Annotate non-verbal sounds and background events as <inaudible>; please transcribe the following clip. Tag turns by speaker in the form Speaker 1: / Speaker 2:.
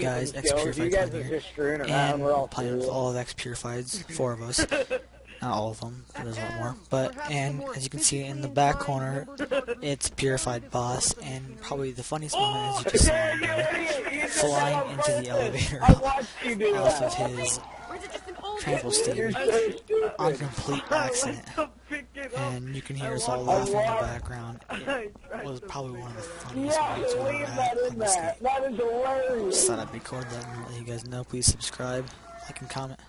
Speaker 1: guys, X Purified
Speaker 2: guys
Speaker 1: coming
Speaker 2: are
Speaker 1: here.
Speaker 2: around.
Speaker 1: And
Speaker 2: We're all
Speaker 1: playing with all of X Purifieds, four of us. <laughs> Not all of them, there's a lot more. But, and as you can see in the back corner, it's Purified Boss, and probably the funniest moment as you just saw him flying into the elevator
Speaker 2: I watched you do <laughs>
Speaker 1: off of his station on complete accident. And you can hear us all laughing in the background. It was probably one of the funniest
Speaker 2: Yeah,
Speaker 1: moments ever
Speaker 2: leave
Speaker 1: had
Speaker 2: that
Speaker 1: on
Speaker 2: in
Speaker 1: this game.
Speaker 2: That is hilarious.
Speaker 1: Just thought I'd record that and let you guys know. Please subscribe, like, and comment.